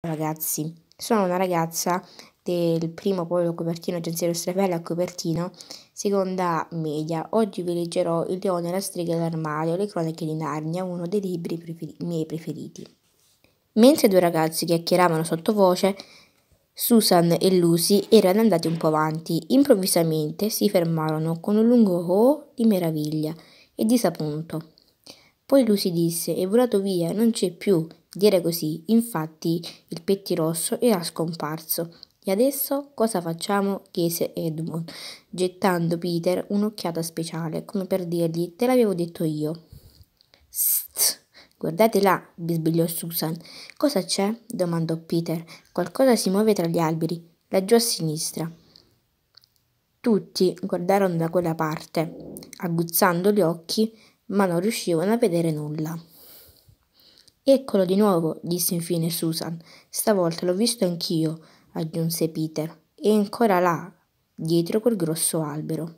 ragazzi, sono una ragazza del primo polo copertino agenzia Strafella a copertino, seconda media. Oggi vi leggerò Il leone, la strega l'armadio, le cronache di Narnia, uno dei libri preferi miei preferiti. Mentre due ragazzi chiacchieravano sottovoce, Susan e Lucy erano andati un po' avanti. Improvvisamente si fermarono con un lungo oh di meraviglia e disappunto. Poi Lucy disse: È volato via, non c'è più. Dire così, infatti, il pettirosso era scomparso. E adesso cosa facciamo? chiese Edmund, gettando Peter un'occhiata speciale, come per dirgli: Te l'avevo detto io. Sst, guardate là, bisbigliò Susan. Cosa c'è? domandò Peter. Qualcosa si muove tra gli alberi, laggiù a sinistra. Tutti guardarono da quella parte, aguzzando gli occhi ma non riuscivano a vedere nulla. Eccolo di nuovo, disse infine Susan. Stavolta l'ho visto anch'io, aggiunse Peter. È ancora là, dietro quel grosso albero.